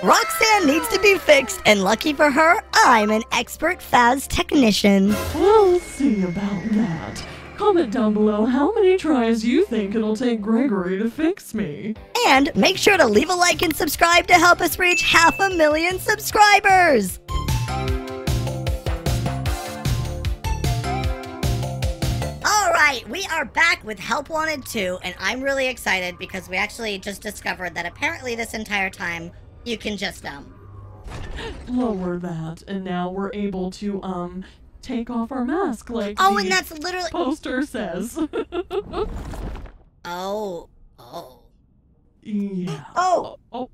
Roxanne needs to be fixed, and lucky for her, I'm an expert Faz technician. We'll see about that. Comment down below how many tries you think it'll take Gregory to fix me. And make sure to leave a like and subscribe to help us reach half a million subscribers. All right, we are back with Help Wanted 2, and I'm really excited because we actually just discovered that apparently this entire time you can just, um, Lower that, and now we're able to, um, take off our mask like Oh, the and that's literally. poster says. Oh, oh, yeah. oh. Oh,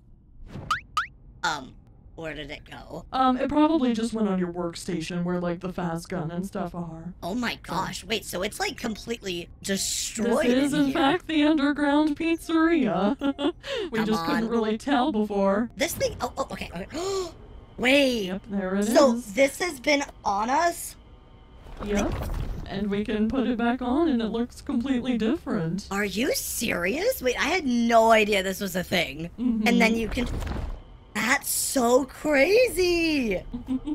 Um, where did it go? um, it probably just went on your workstation where like the fast gun and stuff are. Oh my gosh! Wait, so it's like completely destroyed. This is in in fact the underground pizzeria. we Come just couldn't really tell before. This thing. Oh, oh okay. okay. Wait. Yep, there it is. so this has been on us. Yep. And we can put it back on and it looks completely different. Are you serious? Wait, I had no idea this was a thing. And Mm-hmm. then you can. That's so crazy.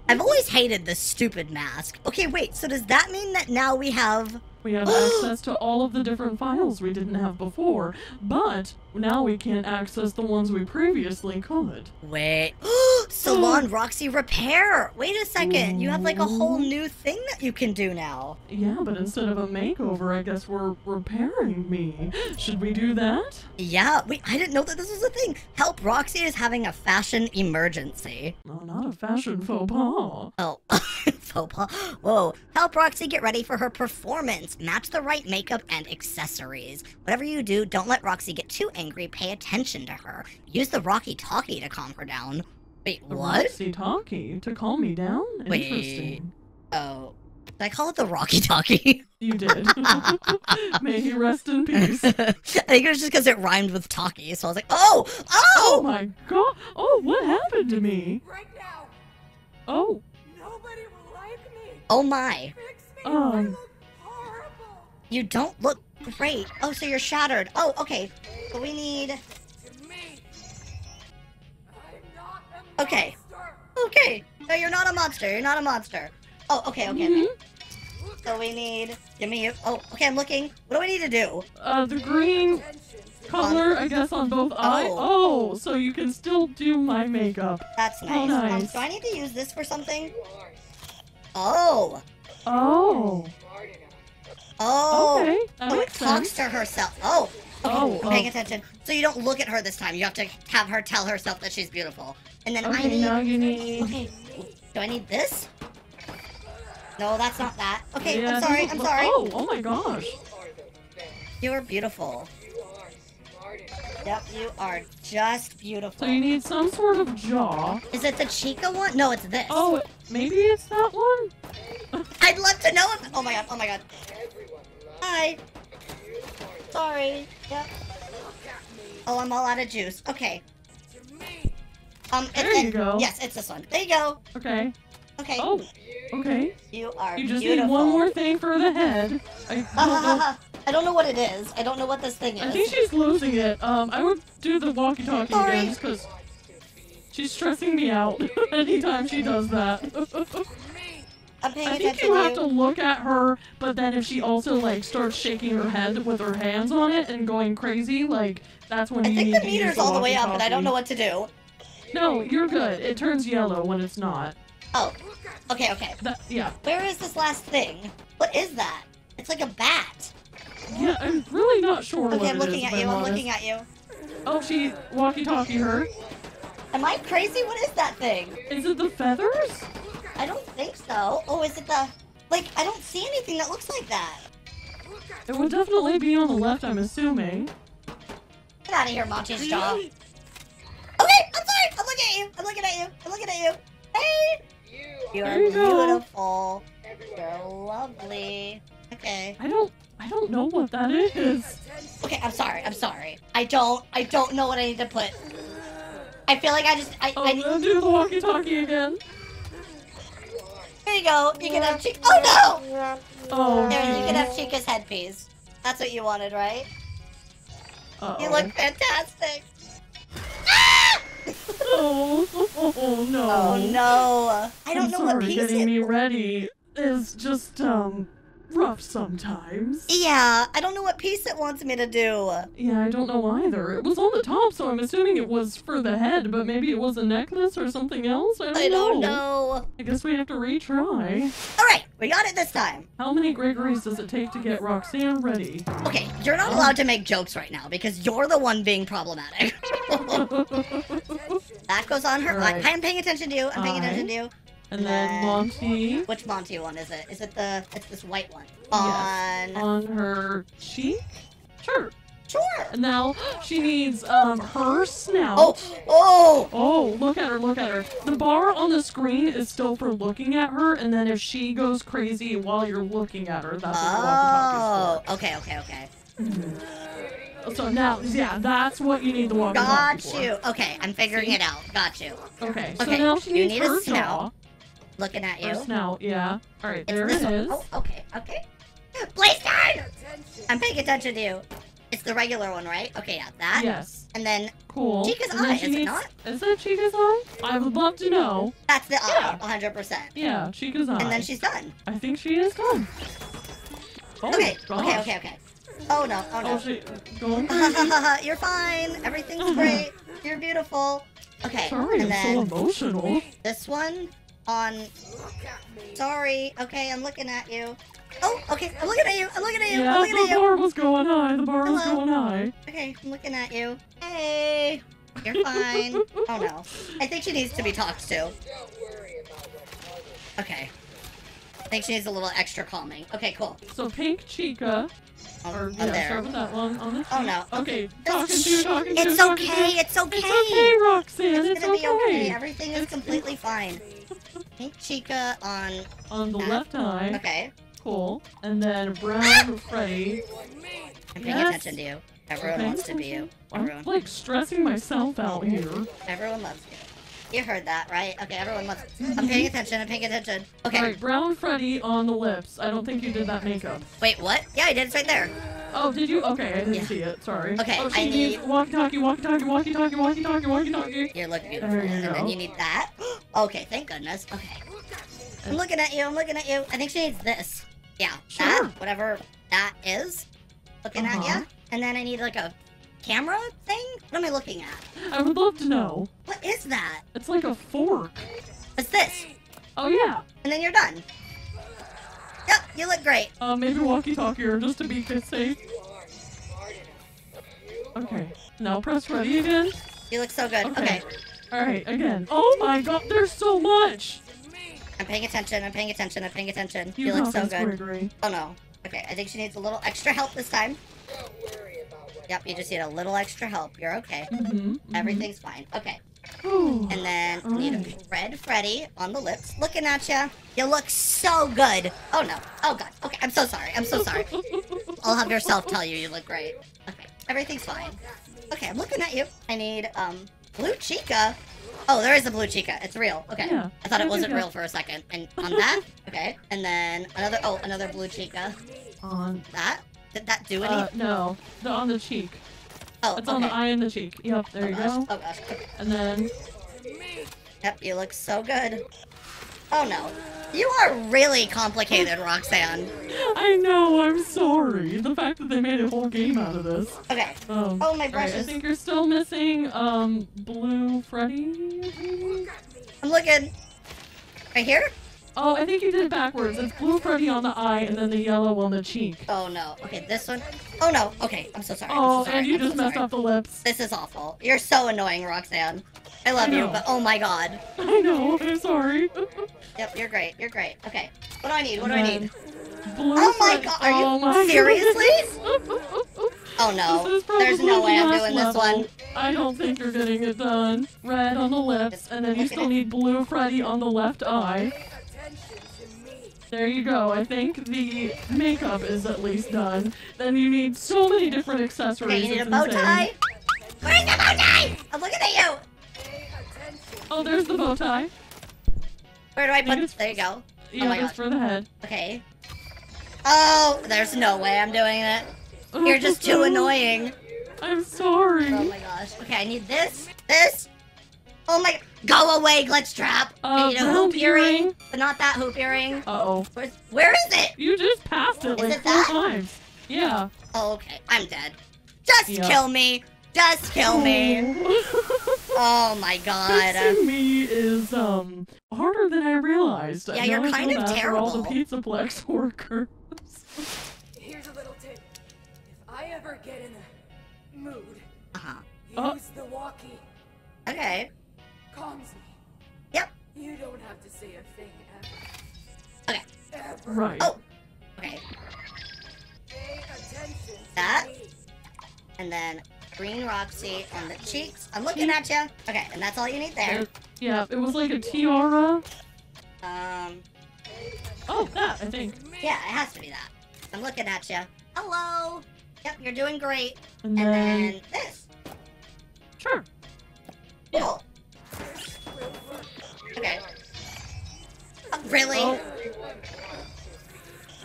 I've always hated this stupid mask. Okay, wait. So does that mean that now we have? We have access to all of the different files we didn't have before, but now we can't access the ones we previously could. Wait. Salon Roxy Repair. Wait a second. You have like a whole new thing that you can do now. Yeah, but instead of a makeover, I guess we're repairing me. Should we do that? Yeah, wait, I didn't know that this was a thing. Help Roxy is having a fashion emergency. No, not a fashion faux pas. Oh, faux pas. Whoa. Help Roxy get ready for her performance. Match the right makeup and accessories. Whatever you do, don't let Roxy get too angry. Pay attention to her. Use the Rocky Talkie to calm her down. Wait, The what? Roxy Talkie to calm me down? Wait. Interesting. Oh. Did I call it the Rocky Talkie? You did. May he rest in peace. I think it was just because it rhymed with talkie, so I was like, oh! Oh Oh! my god! Oh, what happened to me? Right now, Oh, Oh my. Fix me. I Um. You don't look great. Oh, so you're shattered. Oh, okay. So we need. To me, I'm not a Okay. Okay. No, you're not a monster. You're not a monster. Oh, okay, okay. Mhm. So we need. Give me. Oh, okay. I'm looking. What do we need to do? uh, the green color, I guess, on both eyes. Oh, so you can still do my makeup. That's nice. Oh, Um, nice. do I need to use this for something? Oh. Oh. Oh. okay, that Oh, it talks sense. to herself. Oh. oh okay, Oh, paying oh. attention. So you don't look at her this time. You have to have her tell herself that she's beautiful. And then I need. now you need. Okay. Do I need this? No, that's not that. Okay, Yeah, I'm sorry. I'm sorry. Oh, oh my gosh. You are the best. You are beautiful. You are smart enough. Yep, you are just beautiful. So you need some sort of jaw. Is it the Chica one? No, it's this. Oh, maybe it's that one. I'd love to know if. Oh my god. Oh my god. Hi. Sorry. Yep. Look at me. Oh, I'm all out of juice. Okay. Um. it- There you it- go. Yes, it's this one. There you go. Okay. Okay. Oh, you okay. You are You just beautiful. need one more thing for the head. I don't know. I don't know what it is. I don't know what this thing is. I think she's losing it. Um, I would do the walkie-talkie again because she's stressing me out anytime she does that. I think you have to look at her, but then if she also like starts shaking her head with her hands on it and going crazy, like that's when I you think need the meter's all the way up, and I don't know what to do. No, you're good. It turns yellow when it's not. Oh. Okay. Okay. That, yeah, Where is this last thing? What is that? It's like a bat. yeah. I'm really not sure Okay, I'm looking is, at you. I'm I'm honest. looking at you. Oh, she walkie-talkie her. Am I crazy? What is that thing? Is it the feathers? I don't think so. Oh, is it the... Like, I don't see anything that looks like that. It would definitely be on the left, I'm assuming. Get out of here, Monty's jaw. Okay, I'm sorry. I'm looking at you. I'm looking at you. I'm looking at you. Hey! you. Are you beautiful. You're lovely. Okay. I don't, I don't know what that is. Okay, I'm sorry. I'm sorry. I don't... I don't know what I need to put. I feel like I just... I, Oh, I need... uh, do the walkie-talkie again. You are Here you go. You can have Chica... Oh, no! Oh, There, you can have. Chica's headpiece. That's what you wanted, right? Uh-oh. You look fantastic. Ah! Oh, Oh no! I don't I'm know sorry, what piece getting it. me ready is just um rough sometimes. Yeah, I don't know what piece it wants me to do. Yeah, I don't know either. It was on the top, so I'm assuming it was for the head, but maybe it was a necklace or something else. I don't, I don't know. I guess we have to retry. All right, we got it this time. How many Gregories does it take to get Roxanne ready? Okay, you're not allowed to make jokes right now because you're the one being problematic. that goes on her. Alright. I, am paying attention to you. I'm paying attention to you. And then Monty Which Monty one is it? Is it the? It's this white one. Yes. On. on her cheek. Sure. Sure. And now she needs um her snout. Oh, oh. Oh, look at her, look at her. The bar on the screen is still for looking at her, and then if she goes crazy while you're looking at her, that's what the Oh. walkie-talkie's Okay, okay, okay. for. So now, yeah, that's what you need the walkie-talkie Got for. you. Okay, I'm figuring See? it out. Got you. Okay, so now she you needs need a her snout. jaw. Looking at you. Her snout, yeah. Alright, It's there this it one. is. Oh, okay, okay. Blaze time! I'm paying attention to you. It's the regular one, right? Okay, yeah, that. Yes. And then Cool. Chica's and then eye, she is it needs, not? Is that Chica's eye? I would love to know. that's the eye, Yeah. 100%. Yeah, Chica's eye. And then she's done. I think she is done. Oh, Okay, gosh. okay, okay, okay. Oh no, oh Oh, no. she going. You're fine. Everything's great. You're beautiful. Okay, Sorry, and I'm so emotional. this one on. Look at me. Sorry. Okay, I'm looking at you. Oh, okay. I'm looking at you. I'm looking at you. Yeah, I'm looking the at you. bar was going high. The bar was going high. Okay, I'm looking at you. Hey, you're fine. oh no, I think she needs to be talked to. Don't worry about what others Okay. I think she needs a little extra calming. Okay, cool. So pink Chica, or oh, yeah, there. start with that one oh, on the. Oh, no. Okay, It's- talking to you, talking to you, It's talking okay. you. It's okay. It's okay, Roxanne. It's It's, gonna be okay. okay. Everything is completely fine. Pink Chica on. On the that. left eye, Okay. cool, and then brown Freddy. I'm paying Yes. attention to you. Everyone Okay. wants to be you. I'm like stressing myself out here. Everyone loves you. You heard that, right? Okay, everyone loves. I'm paying attention. I'm paying attention. Okay. Alright, brown Freddy on the lips. I don't think you did that makeup. Wait, what? Yeah, I did. It's right there. Oh, did you? Okay, I didn't Yeah. see it. Sorry. Okay, oh, I need- walkie-talkie, walkie-talkie, walkie-talkie, walkie-talkie, walkie-talkie. You look beautiful. There you and then you need that. Okay, thank goodness. Okay. Look at me. I'm looking at you. I'm looking at you. I think she needs this. Yeah. Sure. That, whatever that is. Looking at Uh-huh. you. And then I need like a camera thing. What am I looking at? I would love to know. What is that? It's like a fork. It's this. Oh yeah. And then you're done. Yep, you look great. Uh, maybe walkie-talkie or just to be safe. You are smart enough. You Okay. Now press ready again. You look so good. Okay. Okay. All right, again. Oh my God, there's so much. I'm paying attention. I'm paying attention. I'm paying attention. You, You look so good. Oh no. Okay, I think she needs a little extra help this time. Yep, you just need a little extra help. You're okay. Mm-hmm. Everything's fine. Okay. And then I need a red Freddy on the lips. Looking at you. You look so good. Oh no. Oh god. Okay, I'm so sorry. I'm so sorry. I'll have yourself tell you you look great. Okay. Everything's fine. Okay, I'm looking at you. I need um blue chica. Oh, there is a blue chica. It's real. Okay. Yeah. I thought it wasn't real for a second. And on that, okay. And then another oh, another blue chica. On. That? Did that do anything? Uh, no. The, on the cheek. oh, It's okay. on the eye and the cheek. Yep. There oh you gosh. go. Oh gosh. And then. Yep, you look so good. Oh no. You are really complicated, Roxanne. I know. I'm sorry. The fact that they made a whole game out of this. Okay. Um, Oh, my alright, I think you're still missing um blue Freddy. I'm looking. Right here? Oh, I think you did it backwards. It's blue Freddy on the eye and then the yellow on the cheek. Oh no. Okay, this one. Oh no. Okay, I'm so sorry. Oh, so sorry. and you I'm so just messed sorry. up the lips. This is awful. You're so annoying, Roxanne. I love I you, but oh my god. I know. I'm sorry. Yep, you're great. You're great. Okay. What do I need? What do I need? Blue Oh my god, are you oh my seriously? Oh no. This is probably There's no way I'm doing last this one. I don't think you're getting it done. Red on the lips, and then you still need blue Freddy on the left eye. There you go. I think the makeup is at least done. Then you need so many different accessories. Okay, you need a bow tie? Where's the bow tie? Oh, I'm looking at you. Oh, there's the bow tie. Where do I put it's- There you go. Oh yeah, my that's God. for the head. Okay. Oh, there's no way I'm doing it. You're just too annoying. I'm sorry. Oh my gosh. Okay, I need this, this. Oh my, Go away, Glitchtrap. Uh, I need a round hoop earring, earring. but not that hoop earring. Uh oh. Where's, where is it? You just passed it Is like it four that? times. Yeah. Oh, okay, I'm dead. Just Yeah. kill me. Just kill me. Oh my god. Fixing me is um harder than I realized. Yeah, I you're know I kind of terrible. for all the terrible. Pizzaplex workers. Here's a little tip. If I ever get in a mood, Uh-huh. use Oh. the walkie. Okay. Calms me. Yep. You don't have to say a thing ever. Okay. Ever. right. Oh. Okay. Pay attention That? And then green Roxy on the cheeks. I'm looking at you. Okay, and that's all you need there. It- yeah, it was like a tiara. Um, Oh, that I think. yeah, it has to be that. I'm looking at you. Hello. Yep, you're doing great. And And then then this. sure. Yeah. Okay. Oh, really? Oh.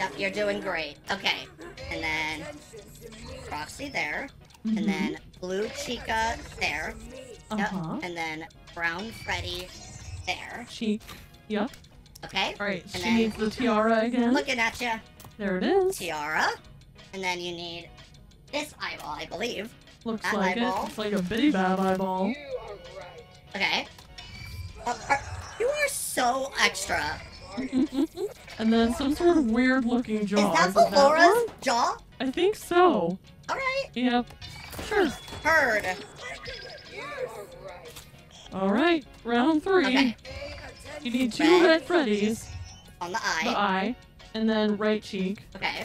Yep, you're doing great. Okay. And then. Roxy there. Mhm. And then blue Chica there. Yep. uh-huh. And then brown Freddy there. She. Yep. Okay. All right. And She then- needs the tiara again. Looking at you. There it is. Tiara. And then you need this eyeball, I believe. Looks that like eyeball. it. It's like a bitty bad eyeball. You are right. Okay. So extra. and then some sort of weird looking jaw. Is that Laura's jaw? I think so. Alright. Yep. Sure. Heard. You are right. All right. Round three. Okay. You need two Red. red Freddies. On the The eye. eye. And then right cheek. Okay.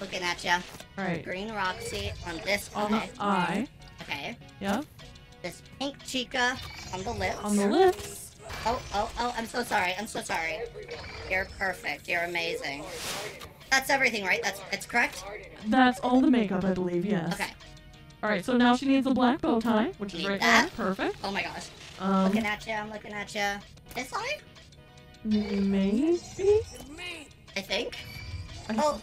Looking at you. All right. Green Roxy on this On the eye. eye. Okay. Yep. This pink Chica on the lips. On the lips. Oh, oh, oh, I'm so sorry. I'm so sorry. You're perfect. You're amazing. That's everything, right? That's it's correct? That's all the makeup, I believe. Yes. Okay. All right. So now she needs a black bow tie, which is Need right that. there. Perfect. Oh my gosh. Um, Looking at you. I'm looking at you. This eye? maybe. I think. I, Oh,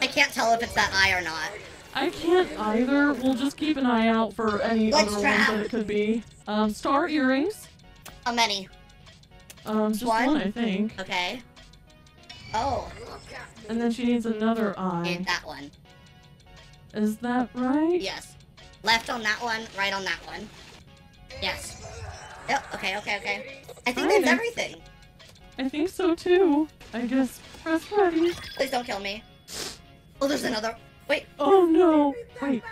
I can't tell if it's that eye or not. I can't either. We'll just keep an eye out for any Let's other try. ones that it could be. Um, star earrings. How many? Um, just One. one, I think. Okay. Oh, Look at me. And then she needs another eye. that one. Is that right? Yes. Left on that one, right on that one. Yes. Yep, okay, okay, okay. I think that's everything. I think so too. I guess press ready. Please don't kill me. Oh, there's another. Wait, Oh no! Wait.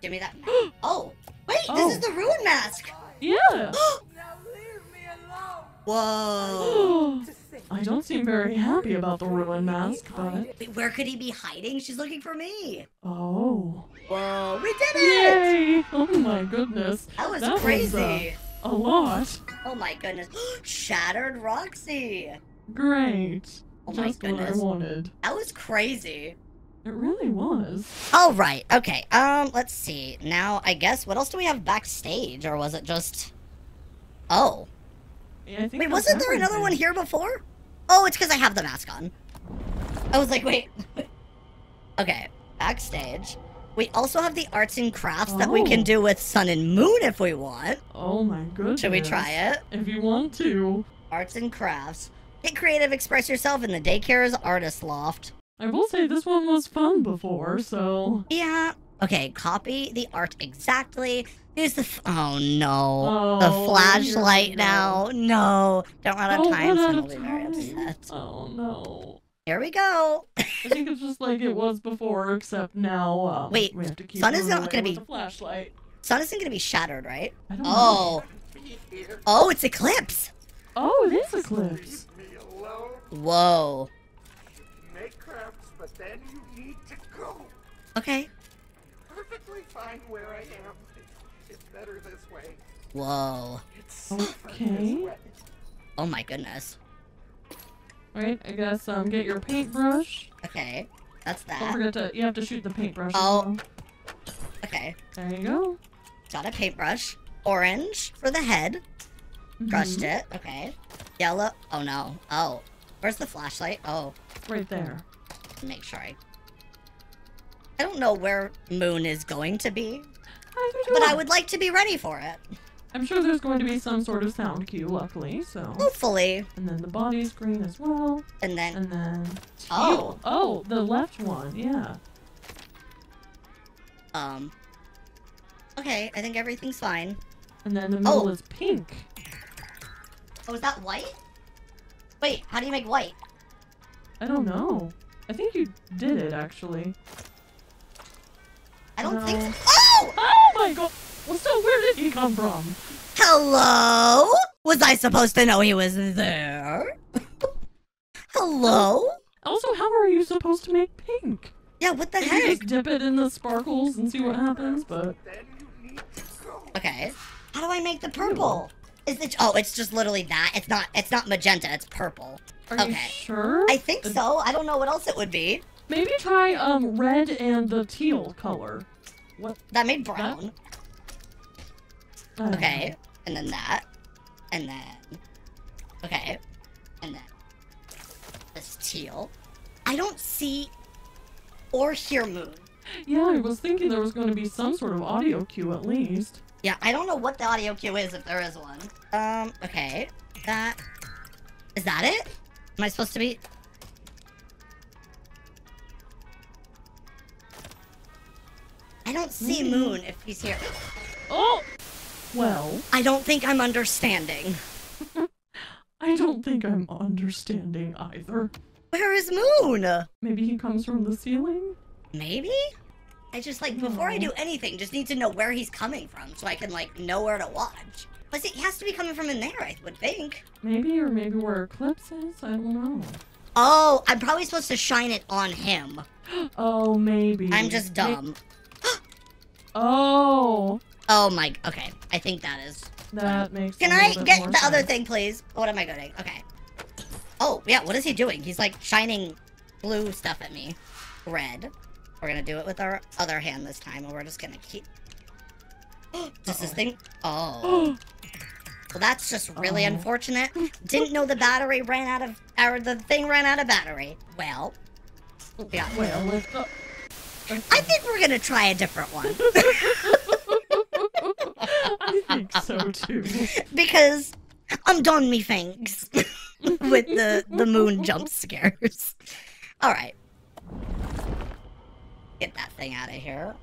Give me that. Oh, wait, Oh. this is the ruin mask. Yeah. Now leave me alone. Whoa. I don't seem very happy about the ruin mask, but Wait, where could he be hiding? She's looking for me. oh, Whoa, we did it! yay! Oh my goodness, That was That was, uh, crazy. a lot. Oh my goodness. Shattered Roxy. Great. Oh my Just what I goodness. wanted. That was crazy. It really was. All right. Okay. Um. Let's see. Now, I guess what else do we have backstage, or was it just? Oh. Yeah, I think Wait, wasn't there another one here before? Oh, it's because I have the mask on. I was like, wait. okay. Backstage. We also have the arts and crafts that we can Oh. do with Sun and Moon if we want. Oh my goodness. Should we try it? If you want to. Arts and crafts. Get creative, express yourself in the daycare's artist loft. I will say this one was fun before, so. Yeah. Okay, copy the art exactly. Use the. Oh no. Oh, the flashlight now. No. Don't run out of time. out will be very upset. Oh no. Here we go. I think it's just like it was before, except now um, Wait, we have to keep sun is not gonna be- the flashlight. Sun isn't gonna be shattered, right? I don't know. Oh. Oh, it's eclipse. Oh, it is Eclipse. Whoa. Make crafts, but then you need to go. Okay. Perfectly fine where I am. It's better this way. Whoa. It's Okay. this way. Oh my goodness. Right, I guess um get your paintbrush. Okay. That's that. Don't that. forget to you have to shoot the paintbrush. Oh. Okay. There you go. Got a paintbrush. Orange for the head. Crushed Mhm. it. Okay. Yellow. Oh no. Oh. Where's the flashlight? Oh. Right there. Make sure I. I don't know where Moon is going to be, I but I would like to be ready for it. I'm sure there's going to be some sort of sound cue, luckily, so. Hopefully. And then the body's green as well. And then, And then. Oh. Oh, the left one, yeah. um. Okay, I think everything's fine. And then the middle Oh. is pink. Oh, is that white? Wait, how do you make white? I don't know. I think you did it, actually. I don't think so. Oh! Oh my god! Well, so where did he come from? Hello? Was I supposed to know he was there? Hello? Also, how are you supposed to make pink? Yeah, what the You heck? just dip it in the sparkles and see what happens, but Then you need to go. Okay. How do I make the purple? Is it? Oh, it's just literally that. It's not. It's not magenta. It's purple. are you Okay. sure? I think so. I don't know what else it would be. Maybe try um red and the teal color. What? That made brown. I don't Okay. And then that. And then. Okay. And then. This teal. I don't see or hear moon. Yeah, I was thinking there was going to be some sort of audio cue at least. Yeah, I don't know what the audio cue is if there is one. Um, okay. That. Is that it? Am I supposed to be. I don't see Moon if he's here. Oh! Well, I don't think I'm understanding. I don't think I'm understanding either. Where is Moon? Maybe he comes from the ceiling? Maybe? I just like before I do anything, just need to know where he's coming from so I can like know where to watch. But see, he has to be coming from in there, I would think. Maybe, or maybe where Eclipse is? I don't know. Oh, I'm probably supposed to shine it on him. Oh, maybe. I'm just May- dumb. Oh, Oh my. Okay, I think that is. that makes. Can I get the other thing, please? What am I doing? Okay. Oh yeah, what is he doing? He's like shining blue stuff at me. Red. We're gonna do it with our other hand this time, and we're just gonna keep. Does this thing? Oh. Well, that's just really Oh. unfortunate. Didn't know the battery ran out of, or the thing ran out of battery. Well, yeah. well. I think we're gonna try a different one I think so too. because I'm done me thanks with the the moon jump scares. All right, get that thing out of here.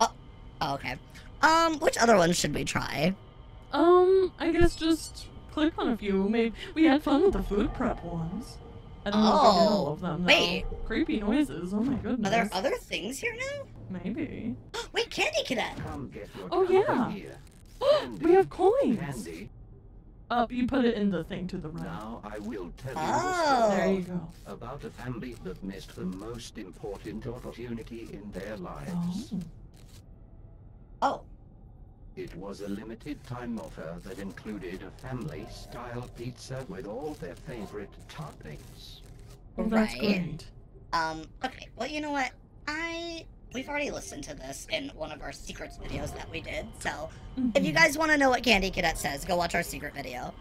Oh, oh, okay. Um, which other ones should we try? Um, I guess just click on a few. Maybe we had fun with the food prep ones. I don't know if all Oh, of them. Though. wait. creepy noises. Oh my goodness. Are there other things here now? Maybe. Wait, Candy Cadet. Come get your Oh, yeah. here. we have coins. Candy. Up, you put it in the thing to the right. Now I will tell you Oh. There you story go. about a family that missed the most important opportunity in their lives. Oh. Oh, It was a limited time offer that included a family-style pizza with all their favorite toppings. Well, that's Right. great. Um, okay, well, you know what? I. We've already listened to this in one of our secrets videos that we did, so if you Mhm. guys want to know what Candy Cadet says, go watch our secret video.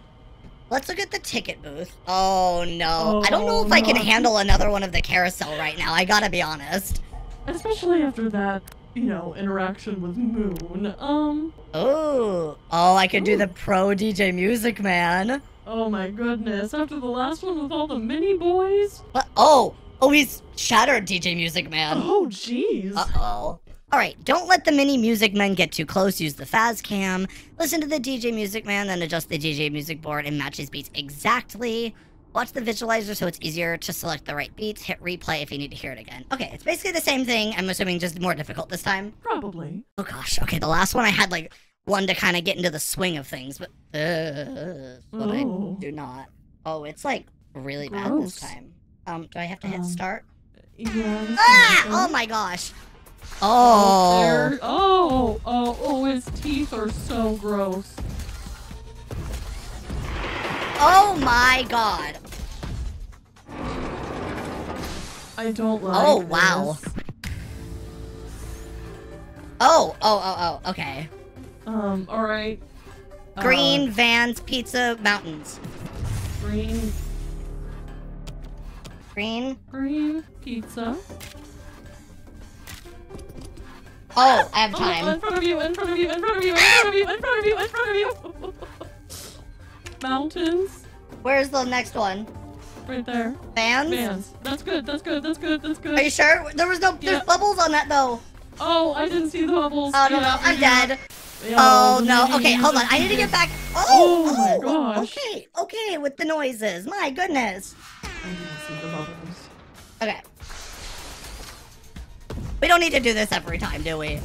Let's look at the ticket booth. Oh no. I don't know Oh, if I can handle another one of the carousel right now, I gotta be honest. Especially after that, you know, interaction with Moon. Um, Oh, oh, I could do the pro DJ Music Man. oh my goodness. After the last one with all the mini boys? What? Oh, oh, he's shattered DJ Music Man. Oh, jeez. Uh oh. Alright, don't let the mini music men get too close. Use the Faz cam. Listen to the DJ Music Man, then adjust the DJ Music board and match his beats exactly. Watch the visualizer so it's easier to select the right beats. Hit replay if you need to hear it again. Okay, it's basically the same thing. I'm assuming just more difficult this time. Probably. Oh gosh, okay, the last one I had like one to kind of get into the swing of things, but uh, but Oh. I do not. Oh, it's like really bad this time. Um, do I have to hit Um, start? Yeah. Ah! Oh my gosh. Oh, Oh. oh, oh, oh, his teeth are so gross. Oh my god. I don't like Oh, wow. this. Oh, oh, oh, oh, okay. Um, alright. Uh, Green, vans, pizza, mountains. green, Green. green, pizza. Oh, I have Oh, in time. front of you, in front of you, in front of you, in front of you, in front of you, in front of you. Mountains, Where's the next one? right there. Fans? Vans. That's good. That's good. That's good. That's good. Are you sure? There was no. There's Yeah. bubbles on that though. Oh, I didn't see the bubbles. Oh no, no, I'm yeah. dead. Yeah, Oh no. Okay, hold on. I need to get back. Oh, Oh my oh, gosh. Okay, okay, with the noises. My goodness. I didn't see the bubbles. Okay. We don't need to do this every time, do we?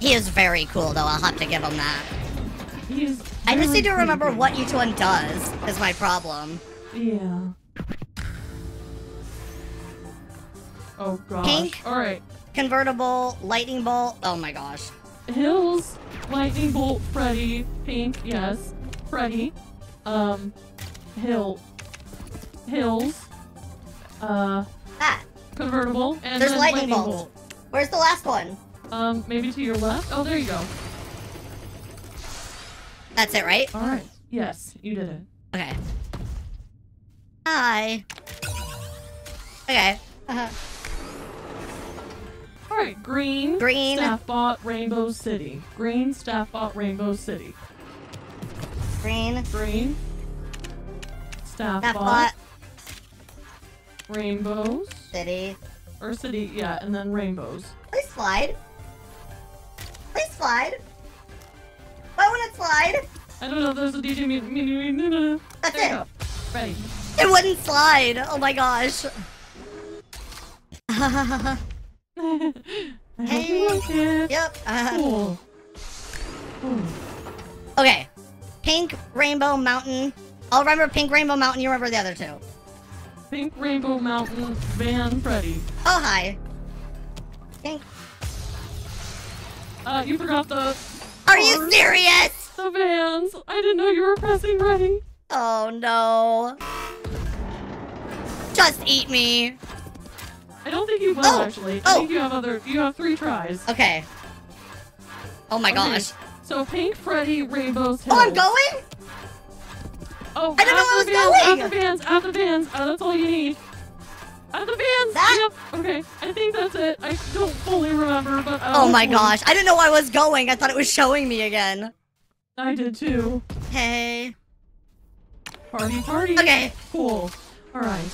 He is very cool, though. I'll have to give him that. I just need to remember creepy. what each one does. Is my problem. Yeah. Oh gosh. Pink? All right. Convertible, lightning bolt. Oh my gosh. Hills, lightning bolt, Freddy, pink, yes, Freddy, um, Hill, Hills, uh, Ah, convertible, and There's then lightning lightning, bolts. where's the last one? Um, maybe to your left. Oh, there you go. That's it, right? All right. Yes, you did it. Okay. Hi. Okay. Uh, -huh. All right. Green. Green. Staffbot Rainbow City. Green Staffbot Rainbow City. green. Green. Staffbot That bot. Rainbows City. or city. Yeah, and then rainbows. Please slide. Please slide. Why wouldn't it slide? I don't know. There's a DJ. That's There you it. go. Ready. It wouldn't slide. Oh my gosh. I hope you like yep. Uh, Cool. Cool. okay. Pink Rainbow Mountain. I'll remember Pink Rainbow Mountain. You remember the other two. Pink Rainbow Mountain Van Freddy. Oh, hi. Thanks. Uh, you forgot the Are you serious? the vans. I didn't know you were pressing ready. Oh no. Just eat me. I don't think you will Oh, actually. I oh. think you have other. You have three tries. Okay. Oh my Okay, gosh. So Pink Freddy Rainbows Hills. Oh, I'm going? Oh, I didn't know I after was going. After vans, after vans. Oh, that's all you need. After vans. That- Yep. Okay. I think that's it. I don't fully remember, but uh, Oh my hopefully- gosh. I didn't know I was going. I thought it was showing me again. I did too. Hey. Party, party. Okay. Cool. All right.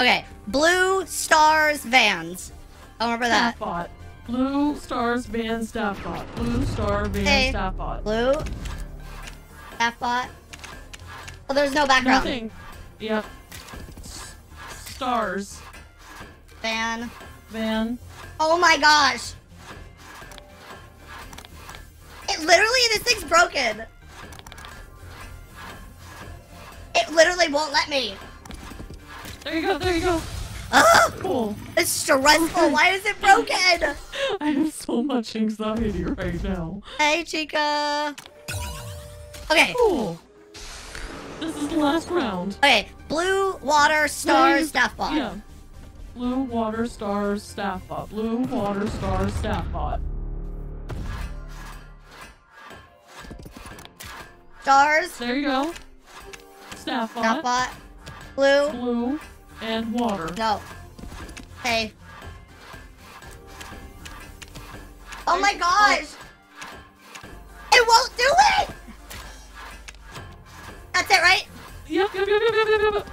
Okay. Blue stars vans. I remember that. Staffbot. Blue stars van staffbot. Blue star van Hey. staffbot. Blue. Half-bot. Oh, there's no background. Nothing. Yep. S- Stars. Van. Van. Oh my gosh. It literally, this thing's broken. It literally won't let me. There you go. There you go. Ugh, Cool. it's stressful. Why is it broken? I have so much anxiety right now. Hey, Chica. Okay. Cool. This is the last round. Okay. Blue, water, stars, staff bot. Yeah. Blue water stars staff bot. Blue water stars staff bot. Stars, There you go. Staff bot. staff bot. Blue. Blue and water. No. Hey. Oh my gosh! Oh. It won't do it! That's it, right? Yep, yep, yep, yep, yep, yep, yep.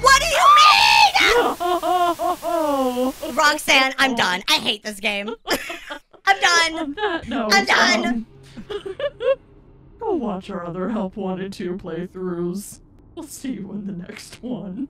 What do you mean? Roxanne, I'm done. I hate this game. I'm done. On that note, I'm done. um, go watch our other Help Wanted 2 playthroughs. We'll see you in the next one.